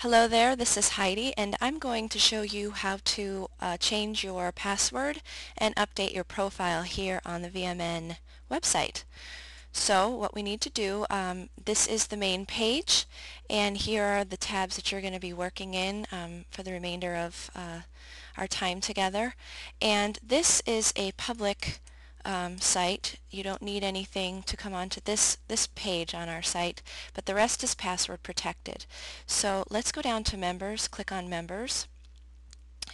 Hello there, this is Heidi and I'm going to show you how to uh, change your password and update your profile here on the VMN website. So what we need to do, um, this is the main page and here are the tabs that you're going to be working in um, for the remainder of uh, our time together. And this is a public um, site. You don't need anything to come onto this, this page on our site, but the rest is password protected. So let's go down to members, click on members,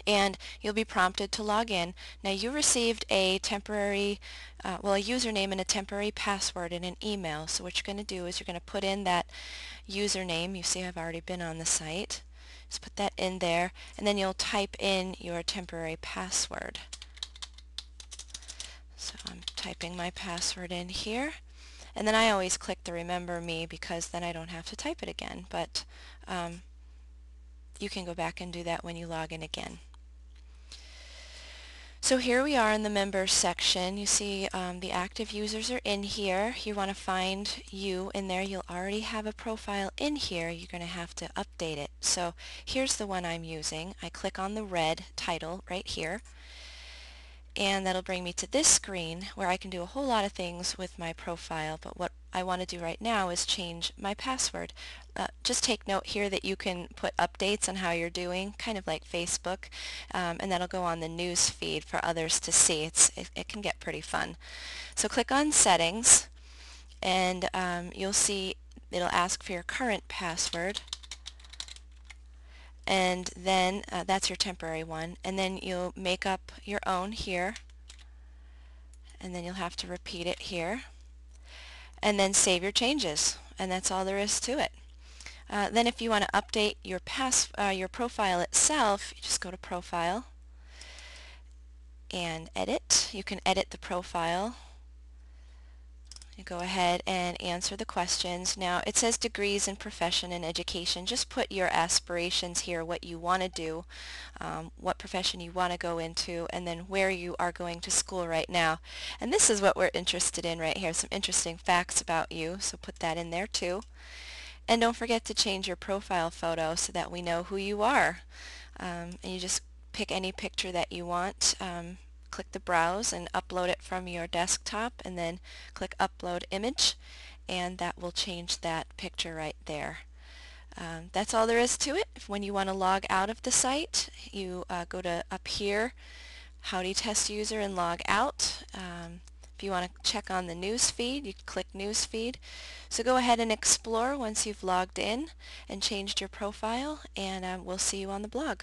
and you'll be prompted to log in. Now you received a temporary, uh, well a username and a temporary password in an email. So what you're going to do is you're going to put in that username. You see I've already been on the site. Just put that in there and then you'll type in your temporary password. Typing my password in here. And then I always click the remember me because then I don't have to type it again. But um, you can go back and do that when you log in again. So here we are in the members section. You see um, the active users are in here. You want to find you in there. You'll already have a profile in here. You're going to have to update it. So here's the one I'm using. I click on the red title right here and that'll bring me to this screen where I can do a whole lot of things with my profile but what I want to do right now is change my password. Uh, just take note here that you can put updates on how you're doing kind of like Facebook um, and that'll go on the news feed for others to see. It's, it, it can get pretty fun. So click on settings and um, you'll see it'll ask for your current password and then uh, that's your temporary one and then you'll make up your own here and then you'll have to repeat it here and then save your changes and that's all there is to it. Uh, then if you want to update your pass uh, your profile itself you just go to profile and edit. You can edit the profile you go ahead and answer the questions. Now it says degrees in profession and education. Just put your aspirations here, what you want to do, um, what profession you want to go into, and then where you are going to school right now. And this is what we're interested in right here, some interesting facts about you, so put that in there too. And don't forget to change your profile photo so that we know who you are. Um, and you just pick any picture that you want. Um, click the browse and upload it from your desktop and then click upload image and that will change that picture right there. Um, that's all there is to it. When you want to log out of the site you uh, go to up here Howdy Test User and log out. Um, if you want to check on the news feed you click news feed. So go ahead and explore once you've logged in and changed your profile and um, we'll see you on the blog.